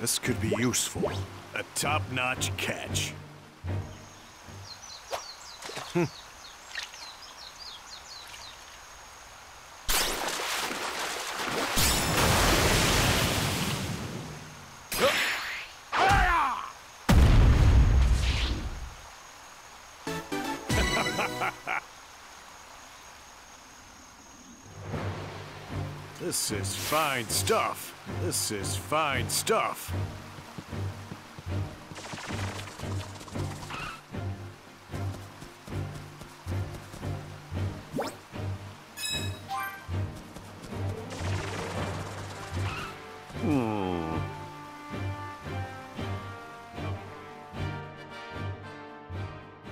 this could be useful. A top-notch catch. This is fine stuff. This is fine stuff.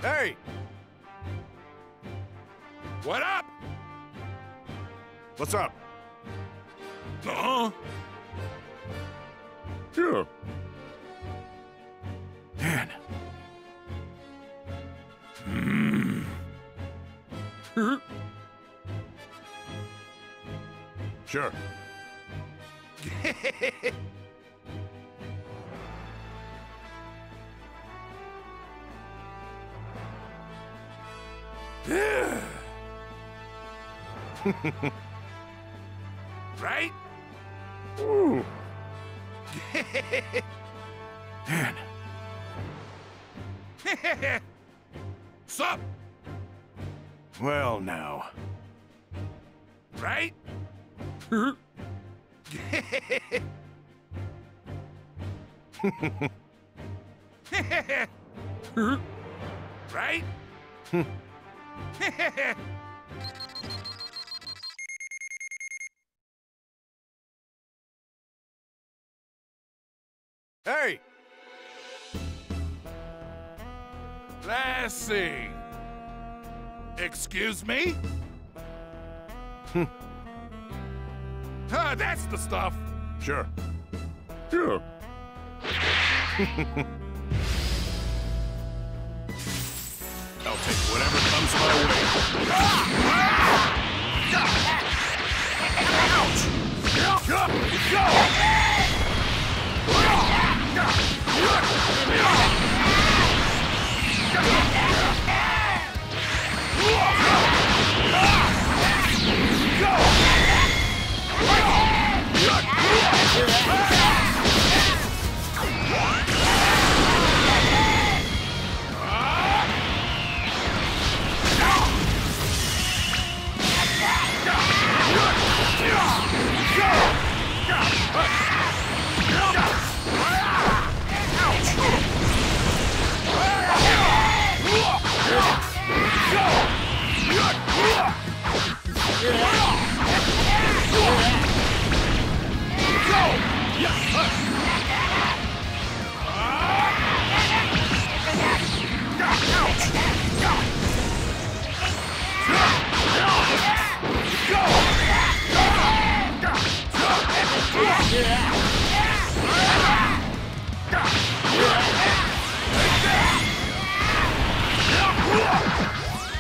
Hey! What up? What's up? Uh-huh. Yeah. Man. Sure. Right? Ooh. Man. Sup? Well, now. Right? right? Hey! Let's. Excuse me? Hmm. Huh, that's the stuff. Sure. Sure. I'll take whatever comes my way. Ah!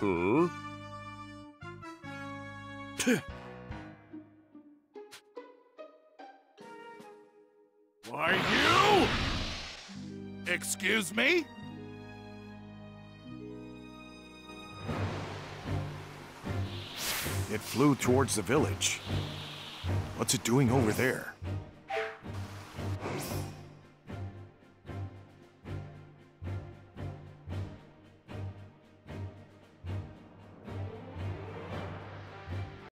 Huh? Why, you? Excuse me? It flew towards the village. What's it doing over there?